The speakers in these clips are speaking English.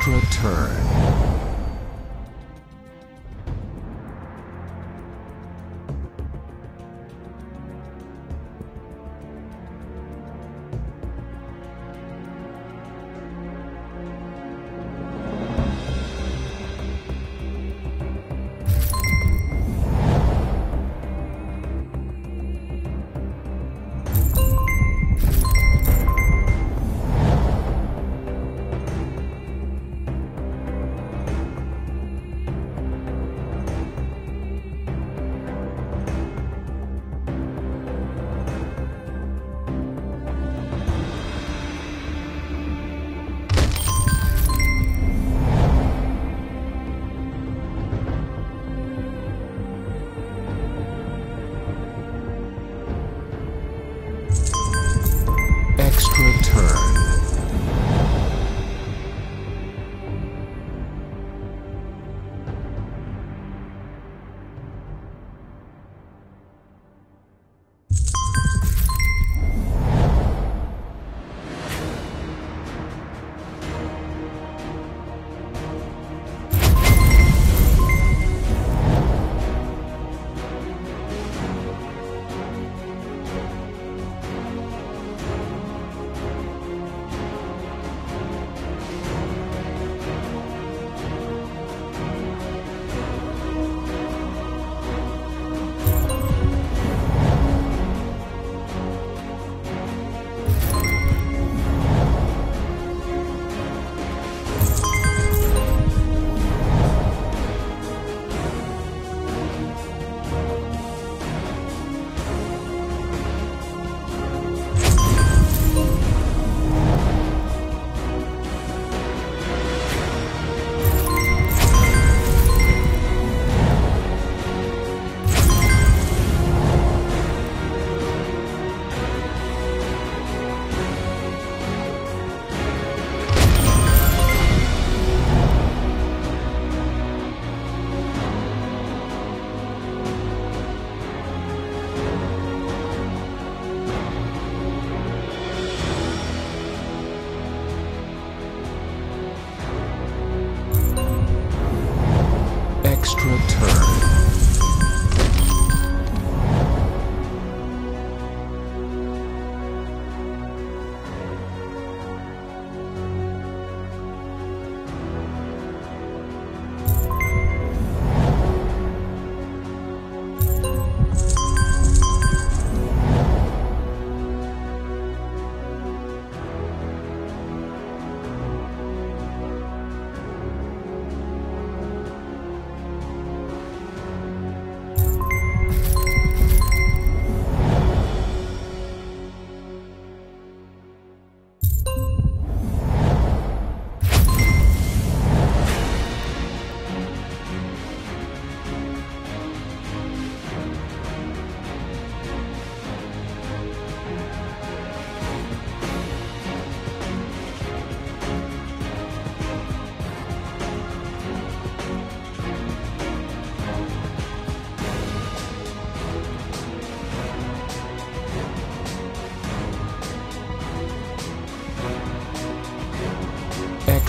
Extra turn.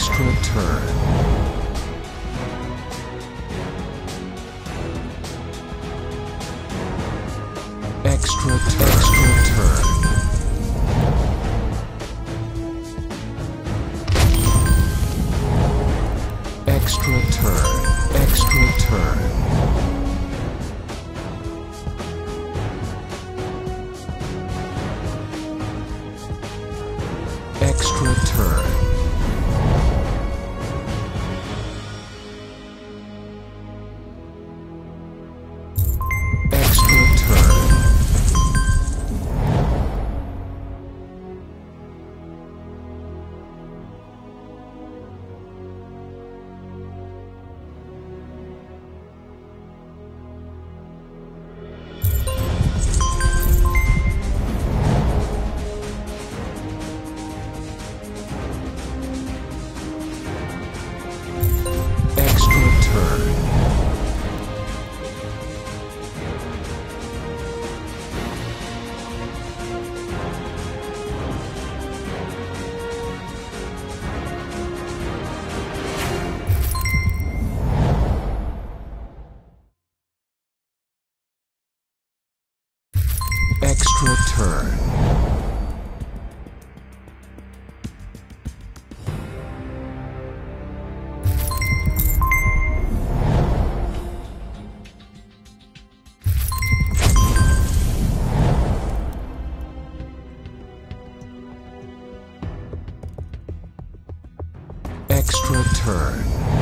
Extra turn. Return.